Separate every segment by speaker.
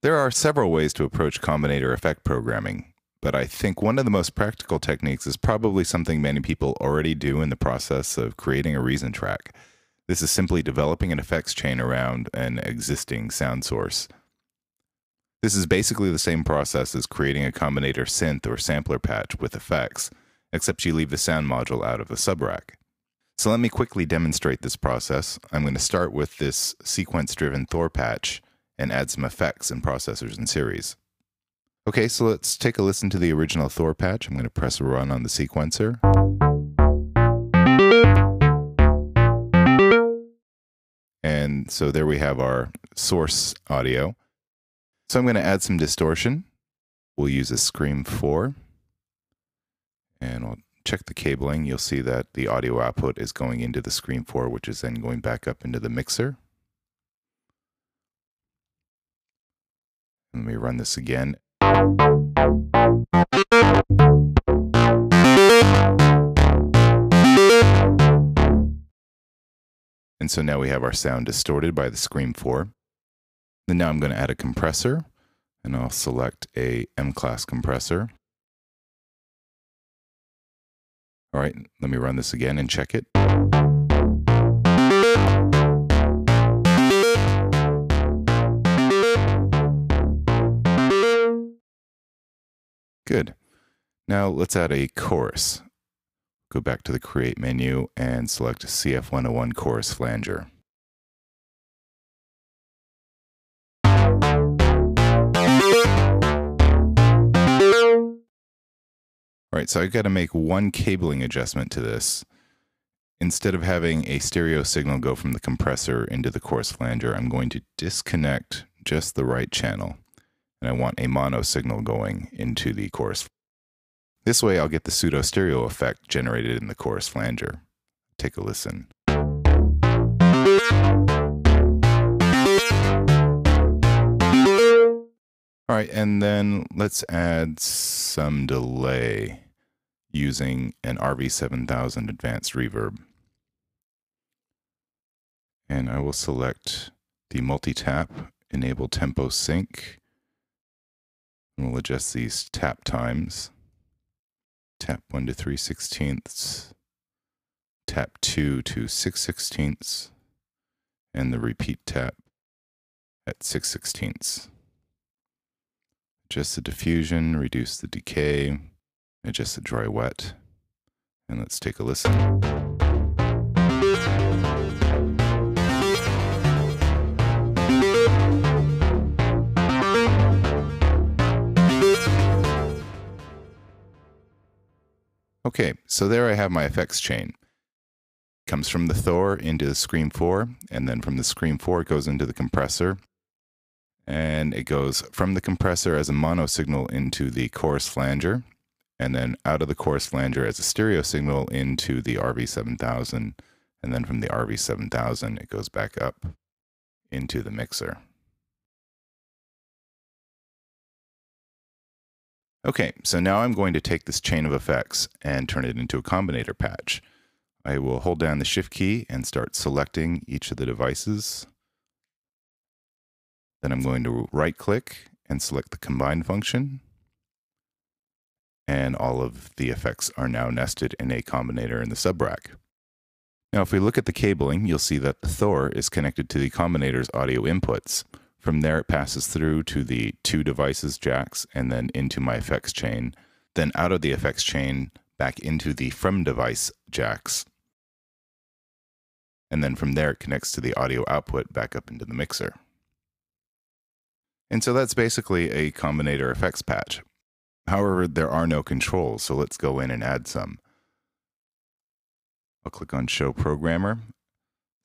Speaker 1: There are several ways to approach combinator effect programming, but I think one of the most practical techniques is probably something many people already do in the process of creating a reason track. This is simply developing an effects chain around an existing sound source. This is basically the same process as creating a combinator synth or sampler patch with effects, except you leave the sound module out of the subrack. So let me quickly demonstrate this process. I'm going to start with this sequence-driven Thor patch and add some effects and processors in series. Okay, so let's take a listen to the original Thor patch. I'm going to press run on the sequencer. And so there we have our source audio. So I'm going to add some distortion. We'll use a Scream 4. And we'll check the cabling. You'll see that the audio output is going into the Scream 4, which is then going back up into the mixer. Let me run this again. And so now we have our sound distorted by the Scream 4. Then now I'm going to add a compressor, and I'll select a M-class compressor. All right, let me run this again and check it. Good. Now let's add a chorus. Go back to the Create menu and select CF101 Chorus Flanger. All right, so I've got to make one cabling adjustment to this. Instead of having a stereo signal go from the compressor into the chorus flanger, I'm going to disconnect just the right channel and I want a mono signal going into the chorus. This way I'll get the pseudo stereo effect generated in the chorus flanger. Take a listen. All right, and then let's add some delay using an RV7000 advanced reverb. And I will select the multi-tap, enable tempo sync, and we'll adjust these tap times. Tap 1 to 3 sixteenths, tap 2 to 6 sixteenths, and the repeat tap at 6 sixteenths. Adjust the diffusion, reduce the decay, adjust the dry wet, and let's take a listen. Okay, so there I have my effects chain. Comes from the Thor into the Scream 4, and then from the Scream 4 it goes into the compressor. And it goes from the compressor as a mono signal into the chorus flanger, and then out of the chorus flanger as a stereo signal into the RV7000, and then from the RV7000 it goes back up into the mixer. Okay, so now I'm going to take this chain of effects and turn it into a combinator patch. I will hold down the shift key and start selecting each of the devices. Then I'm going to right click and select the combine function. And all of the effects are now nested in a combinator in the subrack. Now, if we look at the cabling, you'll see that the Thor is connected to the combinator's audio inputs. From there, it passes through to the to devices jacks and then into my effects chain. Then out of the effects chain, back into the from device jacks. And then from there, it connects to the audio output back up into the mixer. And so that's basically a combinator effects patch. However, there are no controls, so let's go in and add some. I'll click on Show Programmer.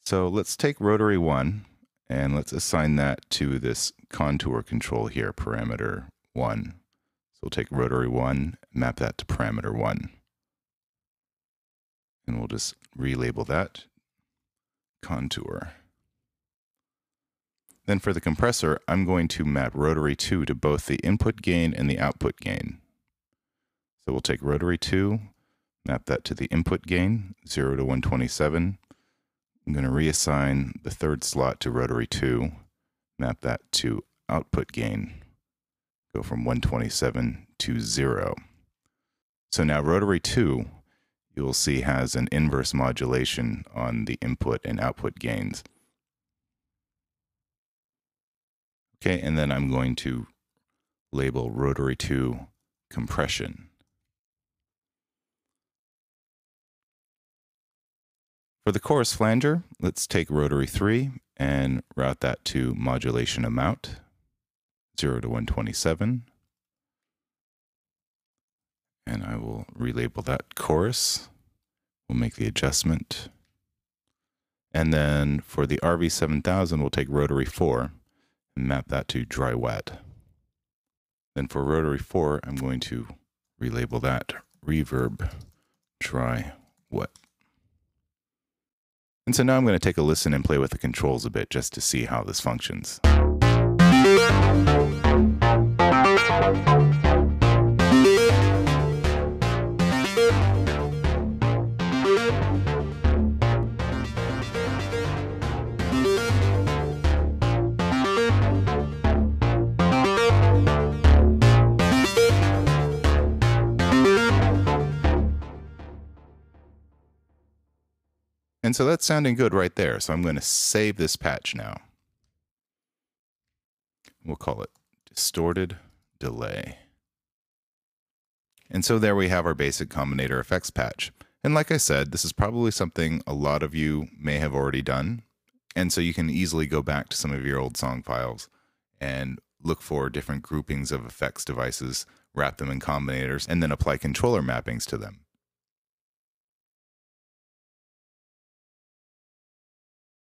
Speaker 1: So let's take Rotary 1 and let's assign that to this contour control here, parameter 1. So we'll take rotary 1, map that to parameter 1. And we'll just relabel that contour. Then for the compressor, I'm going to map rotary 2 to both the input gain and the output gain. So we'll take rotary 2, map that to the input gain, 0 to 127, I'm going to reassign the third slot to rotary 2, map that to output gain go from 127 to 0. So now rotary 2, you'll see has an inverse modulation on the input and output gains. Okay, and then I'm going to label rotary 2 compression. For the chorus flanger, let's take rotary 3 and route that to modulation amount, 0 to 127. And I will relabel that chorus. We'll make the adjustment. And then for the RV7000, we'll take rotary 4 and map that to dry wet. Then for rotary 4, I'm going to relabel that reverb dry wet. And so now I'm going to take a listen and play with the controls a bit just to see how this functions. And so that's sounding good right there. So I'm going to save this patch now. We'll call it distorted delay. And so there we have our basic combinator effects patch. And like I said, this is probably something a lot of you may have already done. And so you can easily go back to some of your old song files and look for different groupings of effects devices, wrap them in combinators, and then apply controller mappings to them.